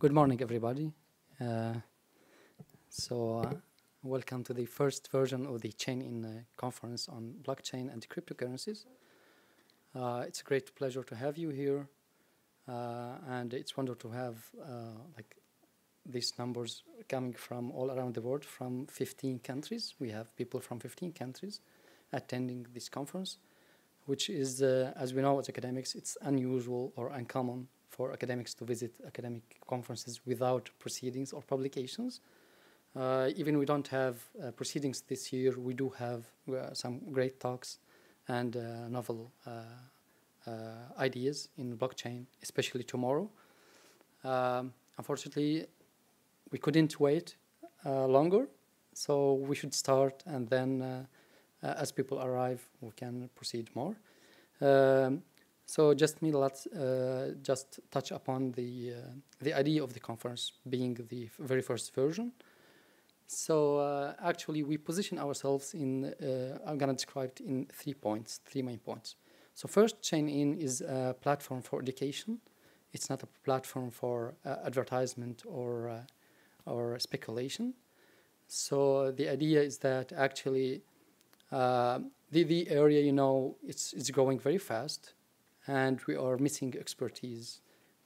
Good morning, everybody. Uh, so, uh, welcome to the first version of the Chain In uh, conference on blockchain and cryptocurrencies. Uh, it's a great pleasure to have you here, uh, and it's wonderful to have uh, like these numbers coming from all around the world, from 15 countries. We have people from 15 countries attending this conference, which is, as we know as academics, it's unusual or uncommon for academics to visit academic conferences without proceedings or publications. Uh, even we don't have uh, proceedings this year, we do have uh, some great talks and uh, novel uh, ideas in blockchain, especially tomorrow. Um, unfortunately, we couldn't wait longer, so we should start and then as people arrive, we can proceed more. Um, so just me, let's uh, just touch upon the uh, the idea of the conference being the very first version. So uh, actually, we position ourselves in. Uh, I'm gonna describe it in three points, three main points. So first, Chain-in is a platform for education. It's not a platform for uh, advertisement or uh, or speculation. So the idea is that actually the the area you know it's it's growing very fast and we are missing expertise.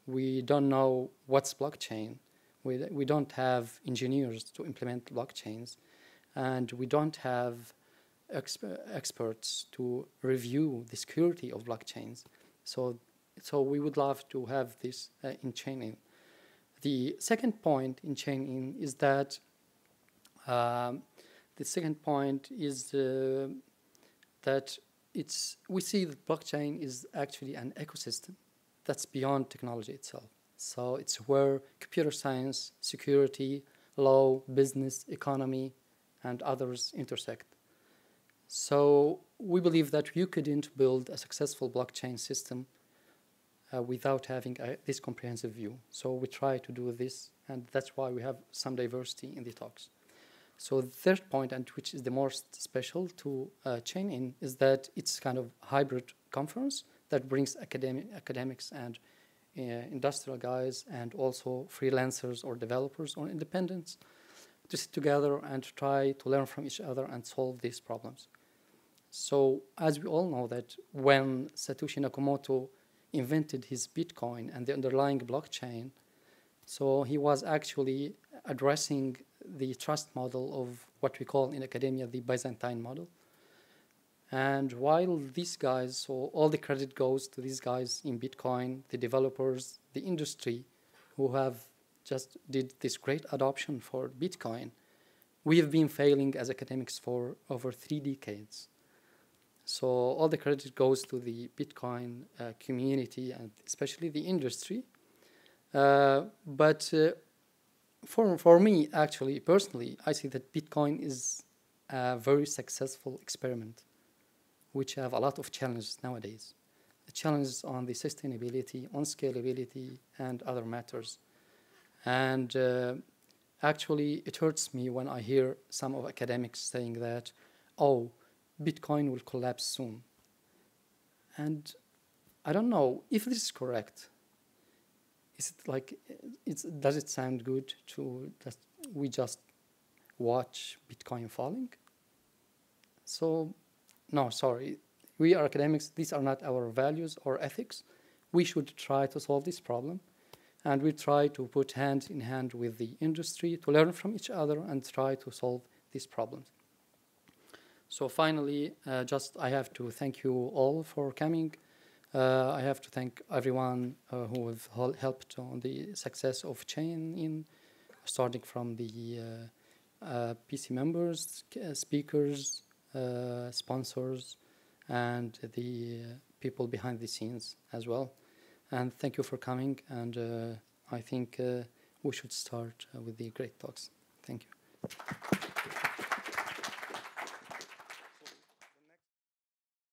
We don't know what's blockchain. We, we don't have engineers to implement blockchains, and we don't have exp experts to review the security of blockchains. So, so we would love to have this uh, in Chain-in. The second point in Chain-in is that um, the second point is uh, that it's we see that blockchain is actually an ecosystem that's beyond technology itself. So it's where computer science, security, law, business, economy, and others intersect. So we believe that you couldn't build a successful blockchain system uh, without having a, this comprehensive view. So we try to do this, and that's why we have some diversity in the talks. So the third point, and which is the most special to uh, Chain-in, is that it's kind of hybrid conference that brings academic, academics and uh, industrial guys and also freelancers or developers or independents to sit together and try to learn from each other and solve these problems. So as we all know that when Satoshi Nakamoto invented his Bitcoin and the underlying blockchain, so he was actually addressing the trust model of what we call in academia the Byzantine model. And while these guys, so all the credit goes to these guys in Bitcoin, the developers, the industry, who have just did this great adoption for Bitcoin, we have been failing as academics for over three decades. So all the credit goes to the Bitcoin uh, community and especially the industry. Uh, but uh, for, for me, actually, personally, I see that Bitcoin is a very successful experiment, which have a lot of challenges nowadays. The challenges on the sustainability, on scalability, and other matters. And uh, actually, it hurts me when I hear some of academics saying that, oh, Bitcoin will collapse soon. And I don't know if this is correct is it like does it sound good to just we just watch bitcoin falling? So no sorry. We are academics. These are not our values or ethics. We should try to solve this problem. And we try to put hand in hand with the industry to learn from each other and try to solve these problems. So finally uh, just i have to thank you all for coming uh, I have to thank everyone uh, who have helped on the success of Chain-in, starting from the uh, uh PC members, uh, speakers, uh, sponsors, and the people behind the scenes as well. And thank you for coming. And I think we should start with the great talks. Thank you.